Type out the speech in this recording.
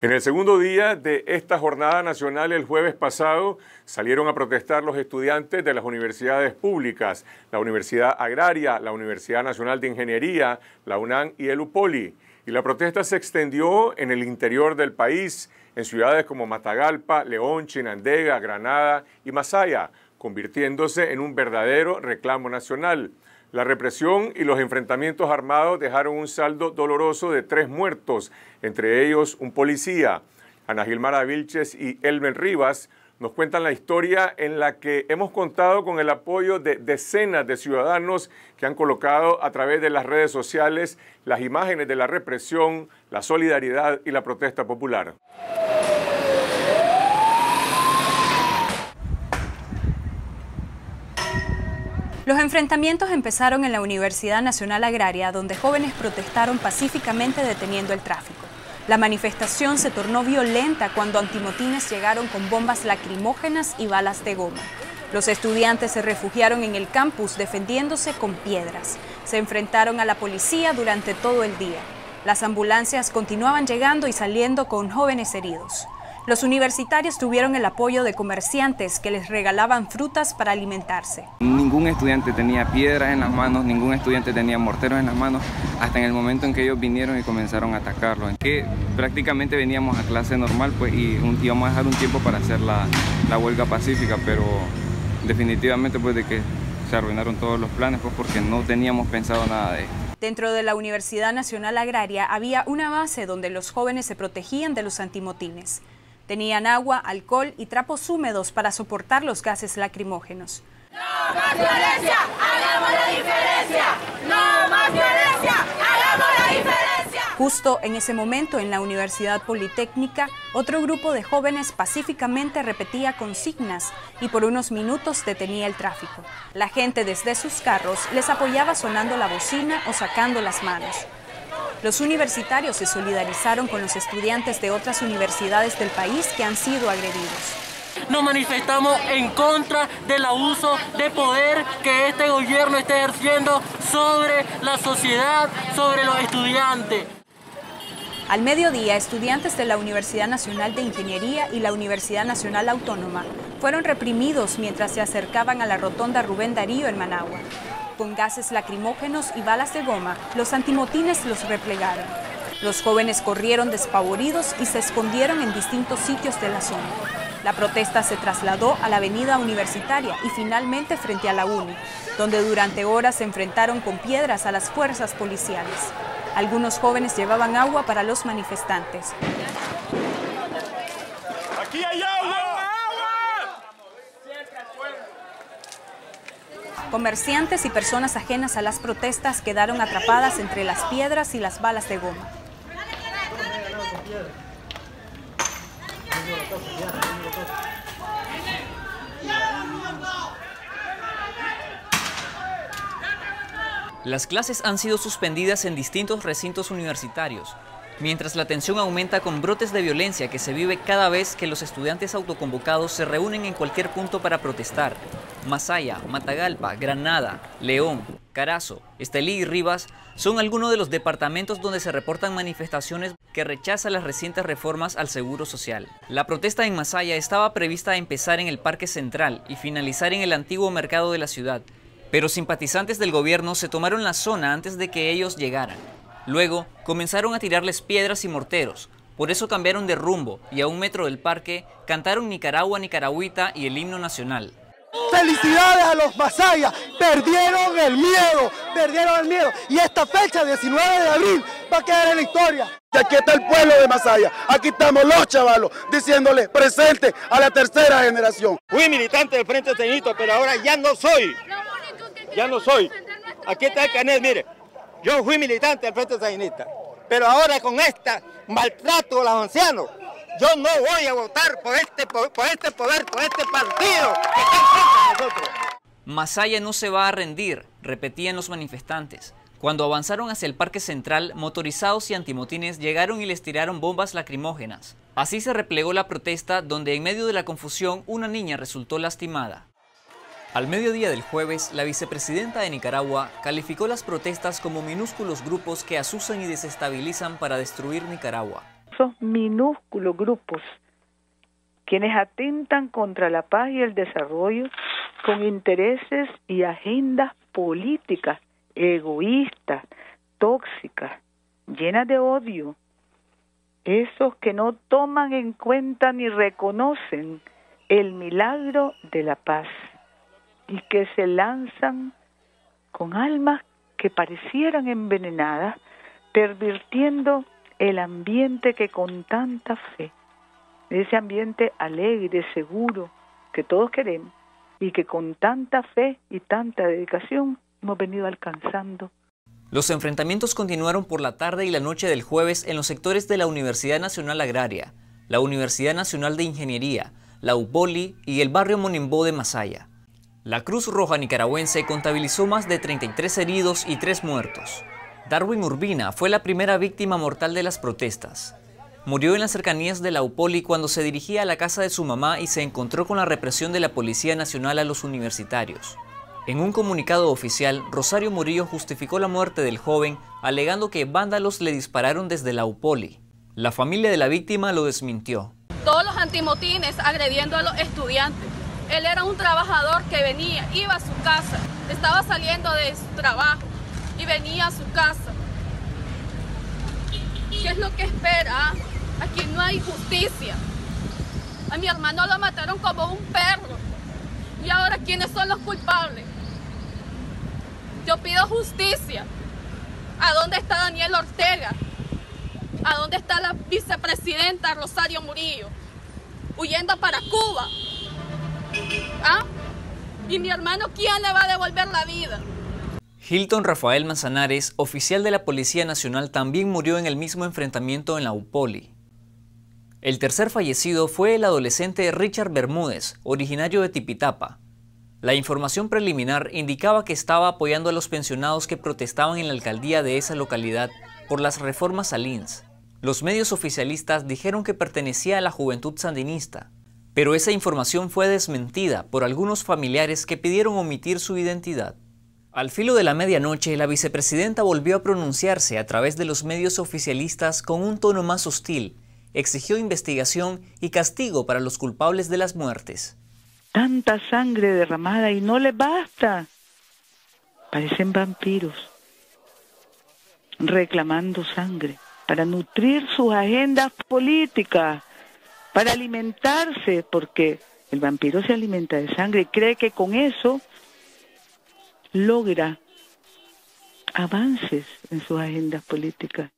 En el segundo día de esta jornada nacional, el jueves pasado, salieron a protestar los estudiantes de las universidades públicas, la Universidad Agraria, la Universidad Nacional de Ingeniería, la UNAM y el UPOLI. Y la protesta se extendió en el interior del país, en ciudades como Matagalpa, León, Chinandega, Granada y Masaya, convirtiéndose en un verdadero reclamo nacional. La represión y los enfrentamientos armados dejaron un saldo doloroso de tres muertos, entre ellos un policía. Ana Gilmara Vilches y Elmer Rivas nos cuentan la historia en la que hemos contado con el apoyo de decenas de ciudadanos que han colocado a través de las redes sociales las imágenes de la represión, la solidaridad y la protesta popular. Los enfrentamientos empezaron en la Universidad Nacional Agraria, donde jóvenes protestaron pacíficamente deteniendo el tráfico. La manifestación se tornó violenta cuando antimotines llegaron con bombas lacrimógenas y balas de goma. Los estudiantes se refugiaron en el campus defendiéndose con piedras. Se enfrentaron a la policía durante todo el día. Las ambulancias continuaban llegando y saliendo con jóvenes heridos. Los universitarios tuvieron el apoyo de comerciantes que les regalaban frutas para alimentarse. Ningún estudiante tenía piedras en las manos, ningún estudiante tenía morteros en las manos, hasta en el momento en que ellos vinieron y comenzaron a atacarlos. Que prácticamente veníamos a clase normal pues, y íbamos a dejar un tiempo para hacer la, la huelga pacífica, pero definitivamente pues de que se arruinaron todos los planes pues porque no teníamos pensado nada de esto. Dentro de la Universidad Nacional Agraria había una base donde los jóvenes se protegían de los antimotines. Tenían agua, alcohol y trapos húmedos para soportar los gases lacrimógenos. ¡No más violencia! ¡Hagamos la diferencia! ¡No más violencia! ¡Hagamos la diferencia! Justo en ese momento, en la Universidad Politécnica, otro grupo de jóvenes pacíficamente repetía consignas y por unos minutos detenía el tráfico. La gente desde sus carros les apoyaba sonando la bocina o sacando las manos. Los universitarios se solidarizaron con los estudiantes de otras universidades del país que han sido agredidos. Nos manifestamos en contra del abuso de poder que este gobierno está ejerciendo sobre la sociedad, sobre los estudiantes. Al mediodía, estudiantes de la Universidad Nacional de Ingeniería y la Universidad Nacional Autónoma fueron reprimidos mientras se acercaban a la rotonda Rubén Darío en Managua. Con gases lacrimógenos y balas de goma, los antimotines los replegaron. Los jóvenes corrieron despavoridos y se escondieron en distintos sitios de la zona. La protesta se trasladó a la avenida universitaria y finalmente frente a la UNI, donde durante horas se enfrentaron con piedras a las fuerzas policiales. Algunos jóvenes llevaban agua para los manifestantes. ¡Aquí hay agua! Comerciantes y personas ajenas a las protestas quedaron atrapadas entre las piedras y las balas de goma. Las clases han sido suspendidas en distintos recintos universitarios, mientras la tensión aumenta con brotes de violencia que se vive cada vez que los estudiantes autoconvocados se reúnen en cualquier punto para protestar. Masaya, Matagalpa, Granada, León, Carazo, Estelí y Rivas son algunos de los departamentos donde se reportan manifestaciones que rechazan las recientes reformas al seguro social. La protesta en Masaya estaba prevista a empezar en el Parque Central y finalizar en el antiguo mercado de la ciudad, pero simpatizantes del gobierno se tomaron la zona antes de que ellos llegaran. Luego comenzaron a tirarles piedras y morteros, por eso cambiaron de rumbo y a un metro del parque cantaron Nicaragua, Nicaragüita y el himno nacional. Felicidades a los Masaya, perdieron el miedo, perdieron el miedo. Y esta fecha, 19 de abril, va a quedar en la historia. Y aquí está el pueblo de Masaya, aquí estamos los chavalos diciéndole presente a la tercera generación. Fui militante del Frente Teñito, pero ahora ya no soy. Ya no soy. Aquí está el canel, mire. Yo fui militante del Frente Sandinista, pero ahora con este maltrato a los ancianos, yo no voy a votar por este, por, por este poder, por este partido que está en de nosotros. Masaya no se va a rendir, repetían los manifestantes. Cuando avanzaron hacia el Parque Central, motorizados y antimotines llegaron y les tiraron bombas lacrimógenas. Así se replegó la protesta donde en medio de la confusión una niña resultó lastimada. Al mediodía del jueves, la vicepresidenta de Nicaragua calificó las protestas como minúsculos grupos que asusan y desestabilizan para destruir Nicaragua. Esos minúsculos grupos quienes atentan contra la paz y el desarrollo con intereses y agendas políticas egoístas, tóxicas, llenas de odio, esos que no toman en cuenta ni reconocen el milagro de la paz y que se lanzan con almas que parecieran envenenadas, pervirtiendo el ambiente que con tanta fe, ese ambiente alegre, seguro, que todos queremos y que con tanta fe y tanta dedicación hemos venido alcanzando. Los enfrentamientos continuaron por la tarde y la noche del jueves en los sectores de la Universidad Nacional Agraria, la Universidad Nacional de Ingeniería, la UPOLI y el barrio Monimbó de Masaya. La Cruz Roja nicaragüense contabilizó más de 33 heridos y 3 muertos. Darwin Urbina fue la primera víctima mortal de las protestas. Murió en las cercanías de la UPOLI cuando se dirigía a la casa de su mamá y se encontró con la represión de la Policía Nacional a los universitarios. En un comunicado oficial, Rosario Murillo justificó la muerte del joven alegando que vándalos le dispararon desde la UPOLI. La familia de la víctima lo desmintió. Todos los antimotines agrediendo a los estudiantes. Él era un trabajador que venía, iba a su casa, estaba saliendo de su trabajo y venía a su casa. ¿Qué es lo que espera? Aquí no hay justicia. A mi hermano lo mataron como un perro. ¿Y ahora quiénes son los culpables? Yo pido justicia. ¿A dónde está Daniel Ortega? ¿A dónde está la vicepresidenta Rosario Murillo? Huyendo para Cuba. ¿Ah? ¿Y mi hermano quién le va a devolver la vida? Hilton Rafael Manzanares, oficial de la Policía Nacional, también murió en el mismo enfrentamiento en la UPOLI. El tercer fallecido fue el adolescente Richard Bermúdez, originario de Tipitapa, la información preliminar indicaba que estaba apoyando a los pensionados que protestaban en la alcaldía de esa localidad por las reformas al INS. Los medios oficialistas dijeron que pertenecía a la juventud sandinista, pero esa información fue desmentida por algunos familiares que pidieron omitir su identidad. Al filo de la medianoche, la vicepresidenta volvió a pronunciarse a través de los medios oficialistas con un tono más hostil, exigió investigación y castigo para los culpables de las muertes tanta sangre derramada y no les basta. Parecen vampiros reclamando sangre para nutrir sus agendas políticas, para alimentarse, porque el vampiro se alimenta de sangre y cree que con eso logra avances en sus agendas políticas.